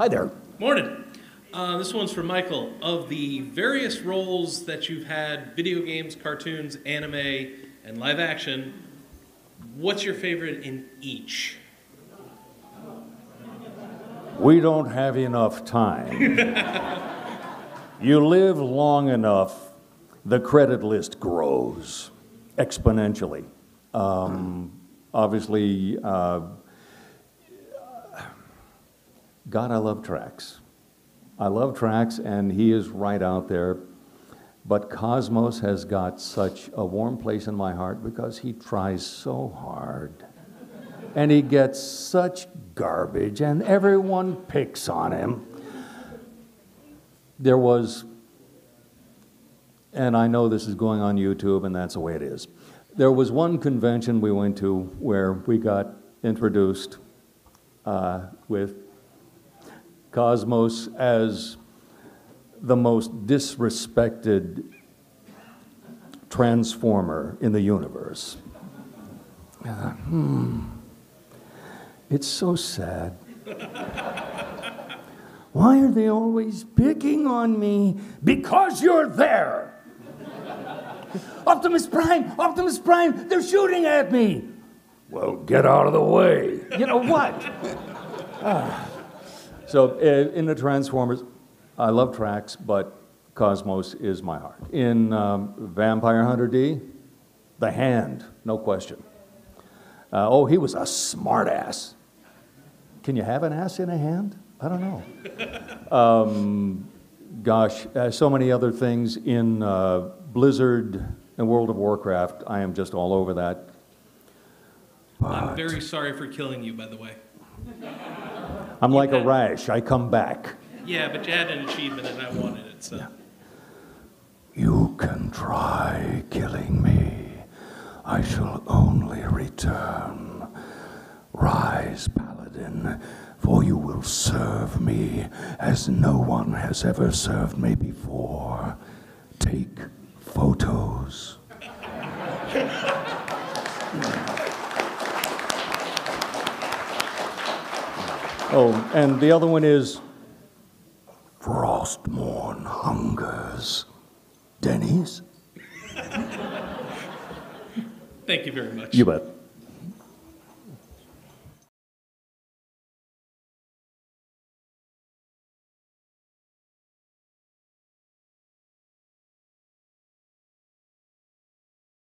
Hi there. Morning. Uh, this one's for Michael. Of the various roles that you've had video games, cartoons, anime, and live action what's your favorite in each? We don't have enough time. you live long enough, the credit list grows exponentially. Um, obviously, uh, God, I love Tracks. I love Tracks, and he is right out there. But Cosmos has got such a warm place in my heart because he tries so hard. And he gets such garbage, and everyone picks on him. There was, and I know this is going on YouTube, and that's the way it is. There was one convention we went to where we got introduced uh, with Cosmos as the most disrespected transformer in the universe. Uh, hmm. It's so sad. Why are they always picking on me? Because you're there. Optimus Prime, Optimus Prime, they're shooting at me. Well, get out of the way. You know what? Ah. So, uh, in the Transformers, I love tracks, but Cosmos is my heart. In um, Vampire Hunter D, the hand, no question. Uh, oh, he was a smartass. Can you have an ass in a hand? I don't know. um, gosh, uh, so many other things in uh, Blizzard and World of Warcraft. I am just all over that. I'm very sorry for killing you, by the way. I'm like a rash. I come back. Yeah, but you had an achievement and I wanted it, so. You can try killing me. I shall only return. Rise, Paladin, for you will serve me as no one has ever served me before. Take oh, and the other one is Frostmourne hungers. Denny's? Thank you very much. You bet.